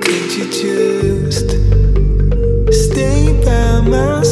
Could you just stay by my side?